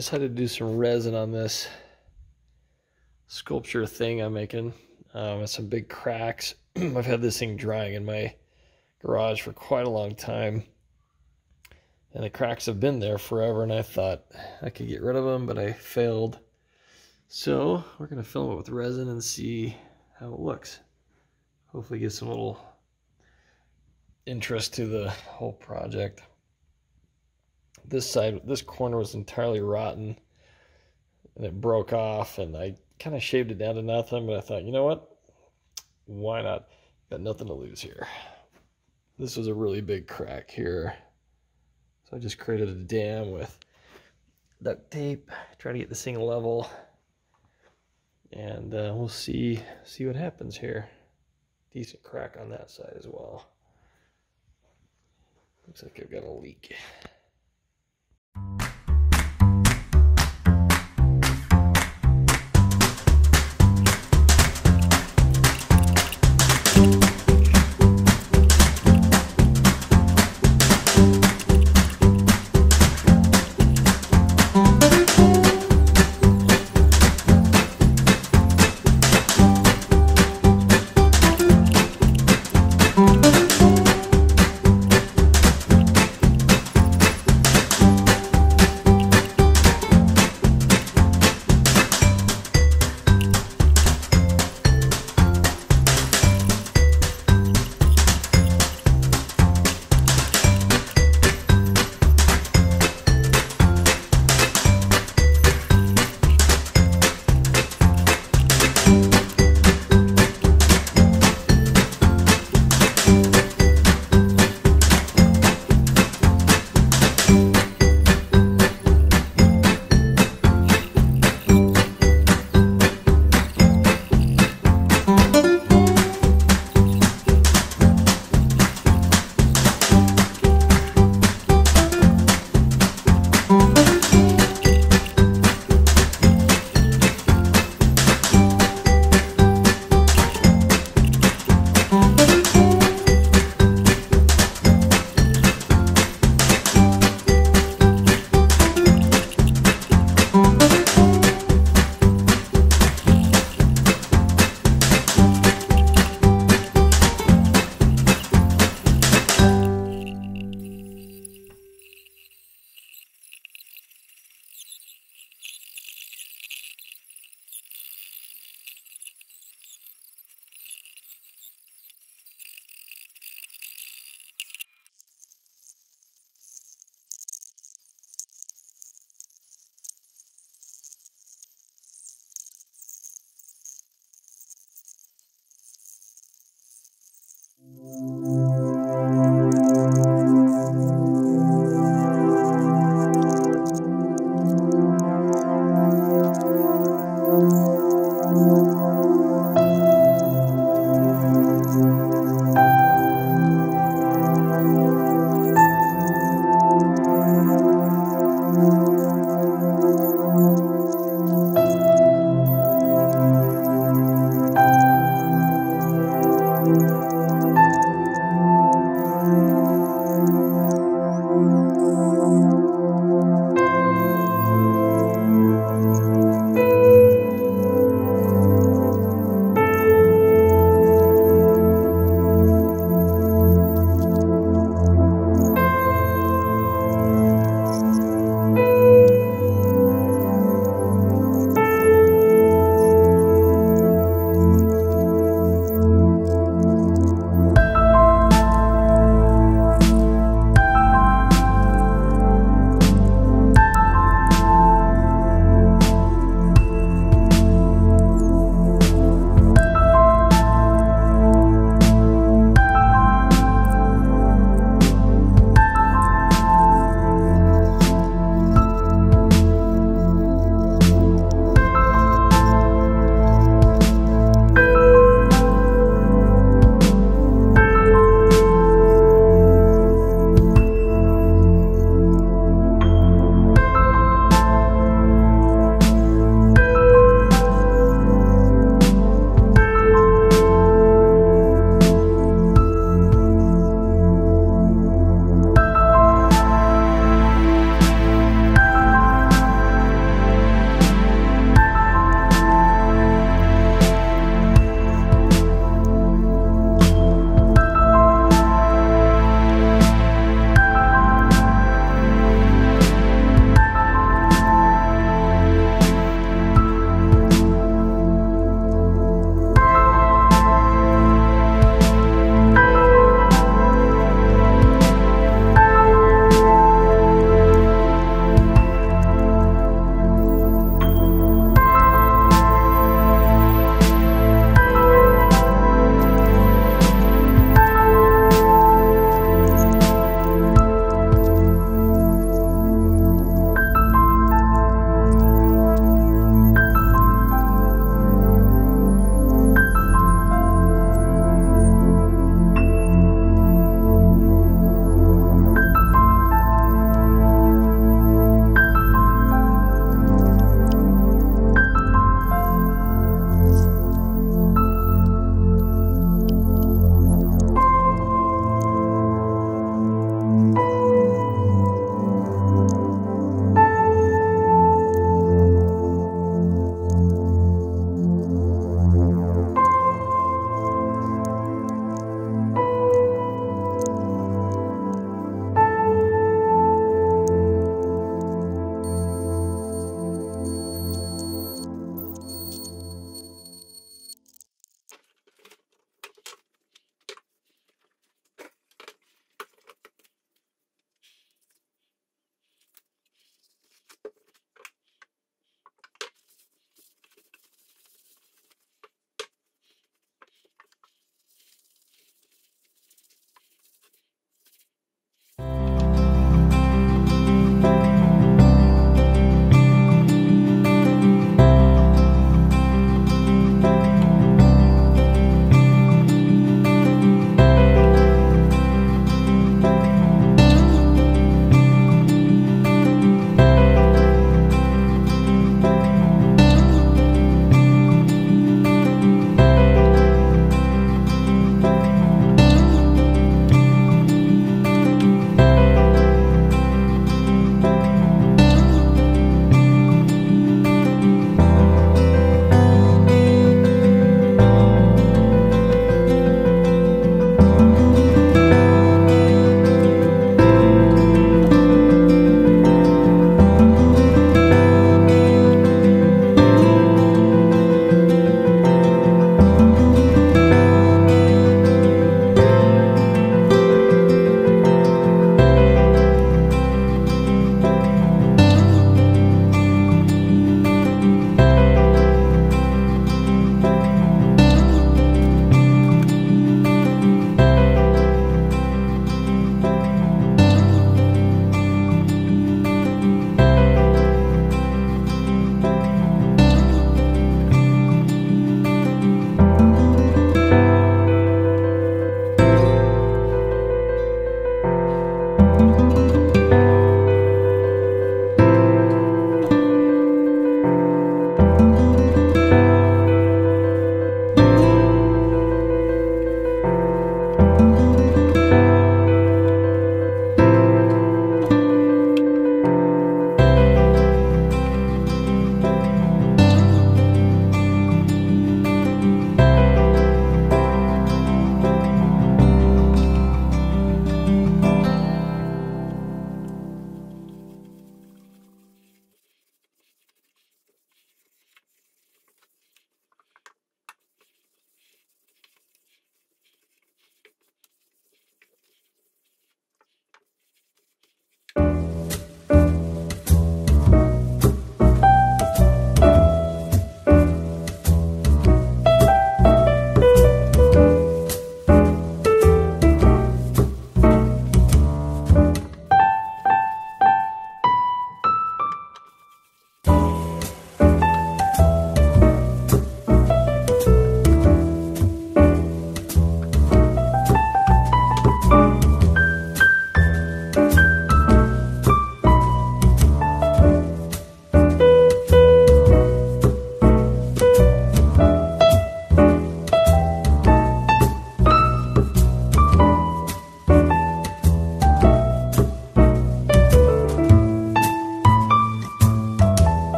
decided to do some resin on this sculpture thing I'm making. Um, some big cracks. I've had this thing drying in my garage for quite a long time. And the cracks have been there forever, and I thought I could get rid of them, but I failed. So we're going to fill it with resin and see how it looks. Hopefully get some little interest to the whole project. This side, this corner was entirely rotten, and it broke off, and I kind of shaved it down to nothing, but I thought, you know what? Why not? Got nothing to lose here. This was a really big crack here. So I just created a dam with duct tape, try to get this thing level. And uh, we'll see see what happens here. Decent crack on that side as well. Looks like I've got a leak.